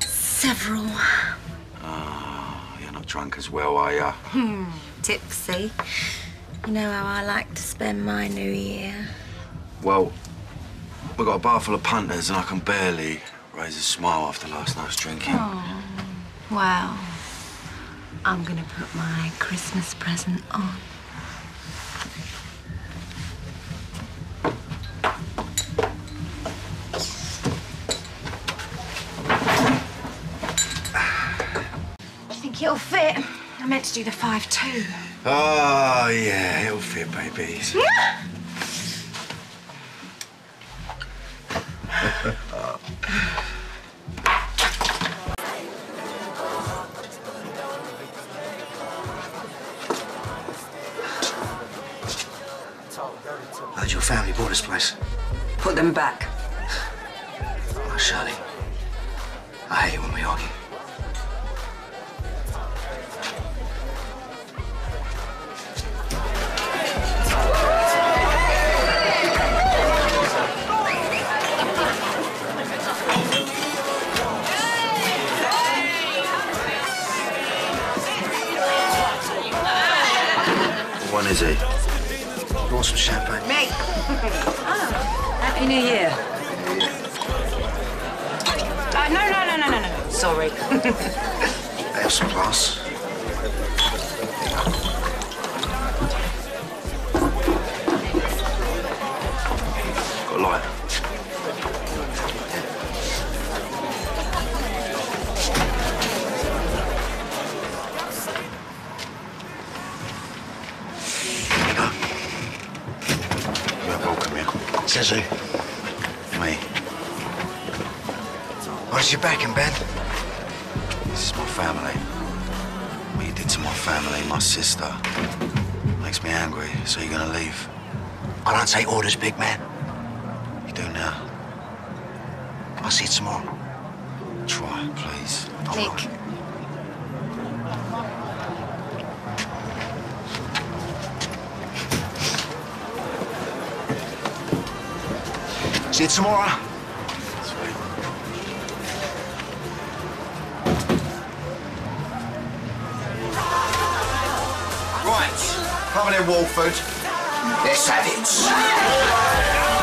several. Oh, you're not drunk as well, are you? Hmm, Tipsy. You know how I like to spend my New Year. Well, we've got a bar full of punters and I can barely raise a smile after last night's drinking. Well, I'm gonna put my Christmas present on. Think it'll fit? I meant to do the five two. Oh, ah, yeah, it'll fit, babies. How'd your family bought this place? Put them back. Oh, Shirley. I hate it when we argue. One is he? You want some champagne? Meg! Happy New Year. Uh, no, no, no, no, no, no. Sorry. They have some class. Who? Me. What is your backing, Ben? This is my family. What you did to my family, my sister, makes me angry. So you're gonna leave? I don't take orders, big man. You do now. I'll see you tomorrow. Try, please. Nick. See you tomorrow. Right. Come on in, Walford. Let's have it.